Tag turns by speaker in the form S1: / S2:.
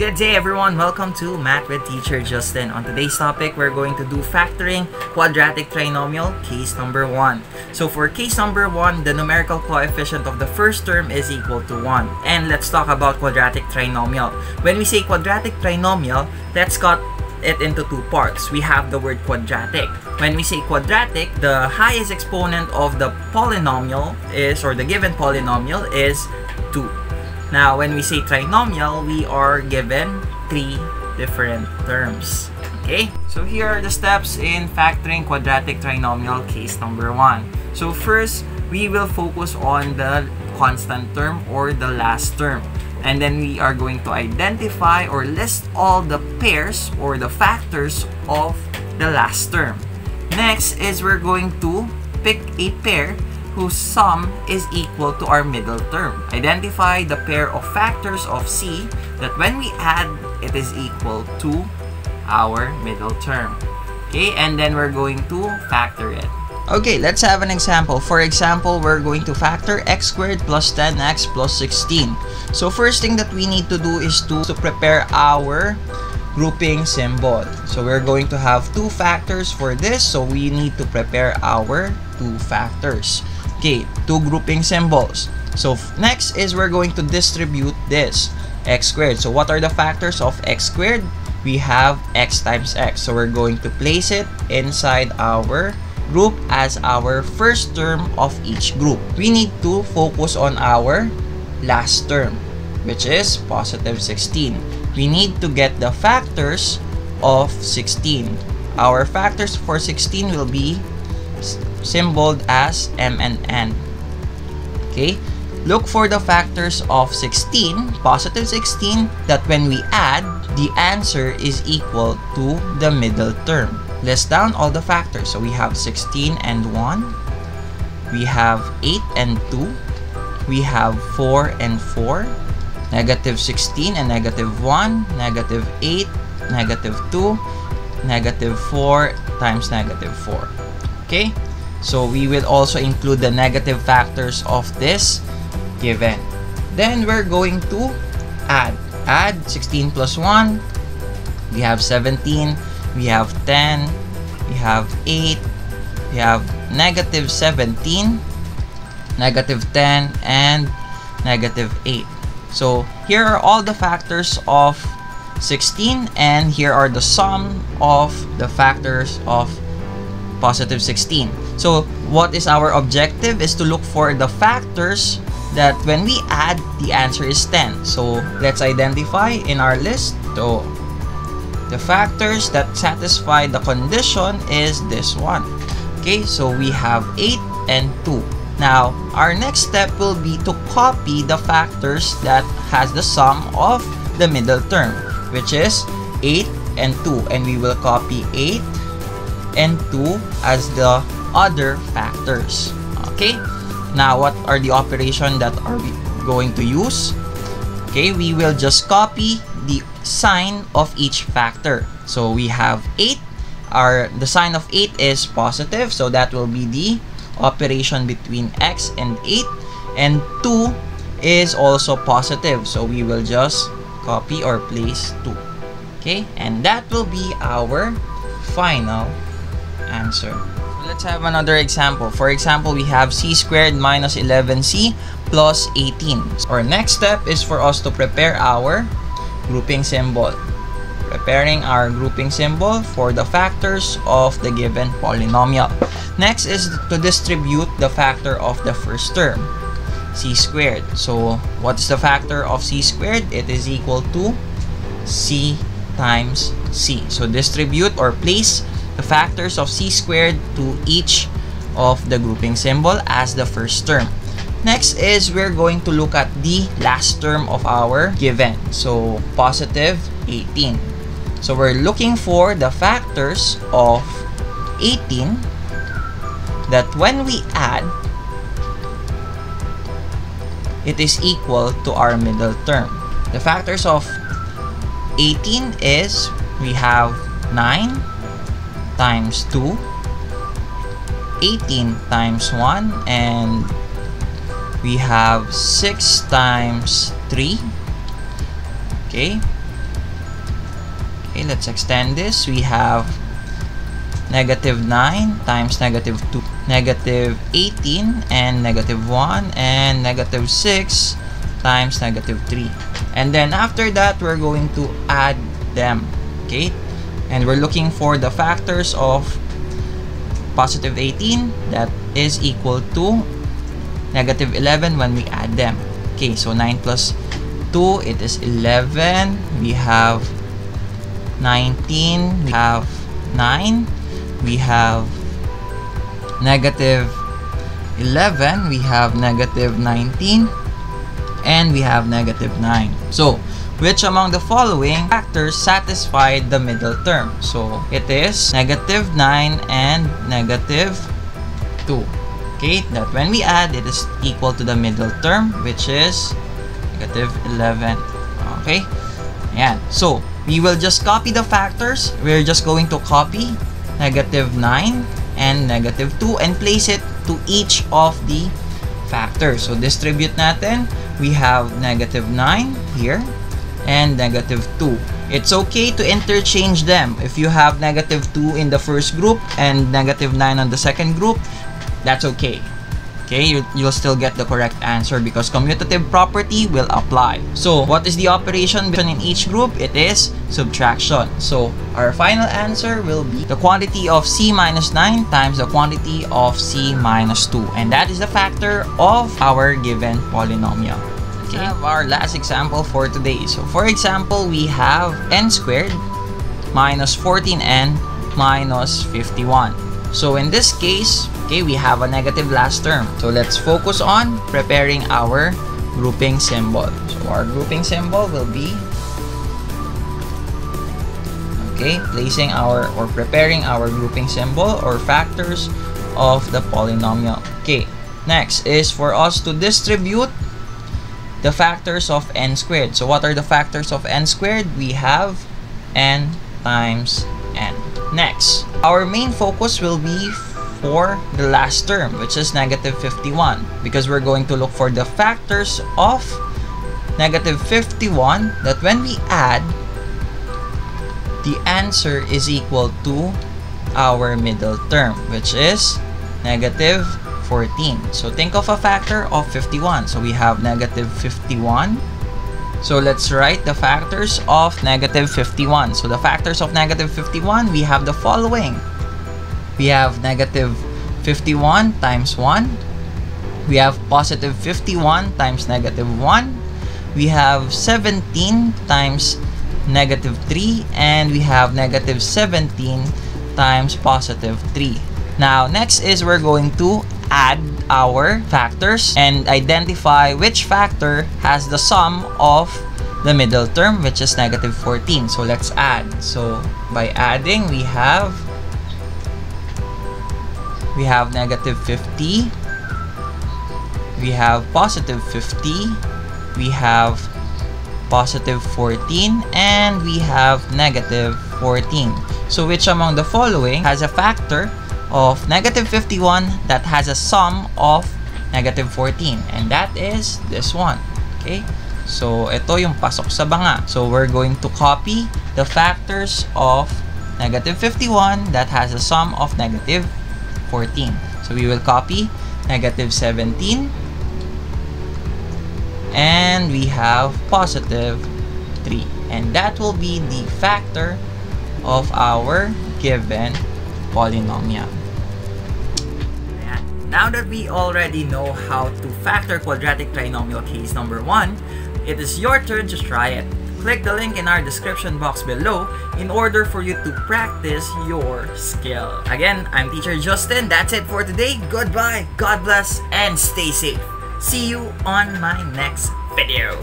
S1: Good day everyone, welcome to Math with Teacher Justin. On today's topic, we're going to do factoring quadratic trinomial case number 1. So for case number 1, the numerical coefficient of the first term is equal to 1. And let's talk about quadratic trinomial. When we say quadratic trinomial, let's cut it into two parts. We have the word quadratic. When we say quadratic, the highest exponent of the polynomial is, or the given polynomial is 2. Now, when we say trinomial, we are given three different terms. Okay? So here are the steps in factoring quadratic trinomial case number one. So first, we will focus on the constant term or the last term. And then we are going to identify or list all the pairs or the factors of the last term. Next is we're going to pick a pair whose sum is equal to our middle term. Identify the pair of factors of C that when we add, it is equal to our middle term. Okay, and then we're going to factor it. Okay, let's have an example. For example, we're going to factor x squared plus 10x plus 16. So first thing that we need to do is to, to prepare our grouping symbol. So we're going to have two factors for this. So we need to prepare our two factors. Okay, two grouping symbols. So next is we're going to distribute this x squared. So what are the factors of x squared? We have x times x. So we're going to place it inside our group as our first term of each group. We need to focus on our last term, which is positive 16. We need to get the factors of 16. Our factors for 16 will be symboled as M and N. Okay? Look for the factors of 16, positive 16, that when we add, the answer is equal to the middle term. List down all the factors. So we have 16 and 1. We have 8 and 2. We have 4 and 4. Negative 16 and negative 1. Negative 8. Negative 2. Negative 4 times negative 4. Okay? So we will also include the negative factors of this given. Then we're going to add. Add 16 plus 1. We have 17. We have 10. We have 8. We have negative 17. Negative 10 and negative 8. So here are all the factors of 16 and here are the sum of the factors of positive 16. So what is our objective is to look for the factors that when we add, the answer is 10. So let's identify in our list. So the factors that satisfy the condition is this one. Okay, so we have 8 and 2. Now, our next step will be to copy the factors that has the sum of the middle term, which is 8 and 2. And we will copy 8 and 2 as the other factors. Okay? Now, what are the operation that are we going to use? Okay, we will just copy the sign of each factor. So we have 8. Our the sign of 8 is positive, so that will be the operation between x and 8 and 2 is also positive. So we will just copy or place 2. Okay? And that will be our final answer. Let's have another example. For example, we have c squared minus 11c plus 18. Our next step is for us to prepare our grouping symbol. Preparing our grouping symbol for the factors of the given polynomial. Next is to distribute the factor of the first term, c squared. So, what is the factor of c squared? It is equal to c times c. So, distribute or place the factors of c squared to each of the grouping symbol as the first term. Next is we're going to look at the last term of our given. So, positive 18. So, we're looking for the factors of 18 that when we add, it is equal to our middle term. The factors of 18 is we have 9, times 2 18 times 1 and we have 6 times 3 okay Okay, let's extend this. We have negative 9 times negative 2, negative 18 and negative 1 and negative 6 times negative 3. And then after that, we're going to add them. Okay? And we're looking for the factors of positive 18 that is equal to negative 11 when we add them. Okay, so 9 plus 2, it is 11. We have 19. We have 9 we have negative 11, we have negative 19, and we have negative 9. So, which among the following factors satisfy the middle term? So, it is negative 9 and negative 2. Okay, that when we add, it is equal to the middle term, which is negative 11. Okay, yeah. So, we will just copy the factors. We're just going to copy negative 9, and negative 2 and place it to each of the factors. So distribute natin. We have negative 9 here and negative 2. It's okay to interchange them. If you have negative 2 in the first group and negative 9 on the second group, that's okay okay, you, you'll still get the correct answer because commutative property will apply. So, what is the operation in each group? It is subtraction. So, our final answer will be the quantity of c minus 9 times the quantity of c minus 2. And that is the factor of our given polynomial. Okay, have our last example for today. So, for example, we have n squared minus 14n minus 51. So, in this case, Okay, we have a negative last term. So let's focus on preparing our grouping symbol. So our grouping symbol will be okay, placing our or preparing our grouping symbol or factors of the polynomial. Okay, next is for us to distribute the factors of n squared. So what are the factors of n squared? We have n times n. Next, our main focus will be for the last term, which is negative 51. Because we're going to look for the factors of negative 51 that when we add, the answer is equal to our middle term, which is negative 14. So think of a factor of 51. So we have negative 51. So let's write the factors of negative 51. So the factors of negative 51, we have the following we have negative 51 times 1. We have positive 51 times negative 1. We have 17 times negative 3. And we have negative 17 times positive 3. Now, next is we're going to add our factors and identify which factor has the sum of the middle term which is negative 14 so let's add. So by adding we have we have negative 50 we have positive 50 we have positive 14 and we have negative 14 so which among the following has a factor of negative 51 that has a sum of negative 14 and that is this one okay? So ito yung pasok sa banga. So we're going to copy the factors of negative 51 that has a sum of negative 14. So we will copy negative 17 and we have positive 3 and that will be the factor of our given polynomial.
S2: Now that we already know how to factor quadratic trinomial case number 1, it is your turn to try it. Click the link in our description box below in order for you to practice your skill. Again, I'm teacher Justin. That's it for today. Goodbye, God bless, and stay safe. See you on my next video.